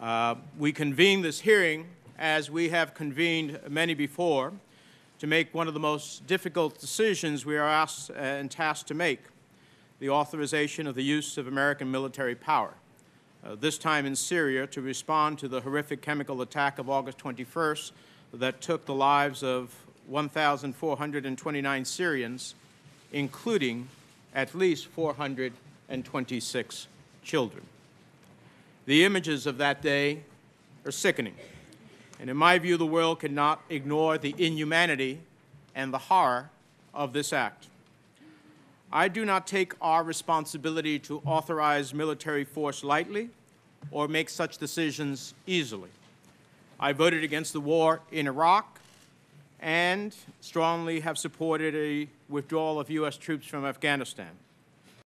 Uh, we convene this hearing, as we have convened many before, to make one of the most difficult decisions we are asked and tasked to make, the authorization of the use of American military power, uh, this time in Syria to respond to the horrific chemical attack of August 21st that took the lives of 1,429 Syrians, including at least 426 children. The images of that day are sickening. And in my view, the world cannot ignore the inhumanity and the horror of this act. I do not take our responsibility to authorize military force lightly or make such decisions easily. I voted against the war in Iraq and strongly have supported a withdrawal of U.S. troops from Afghanistan.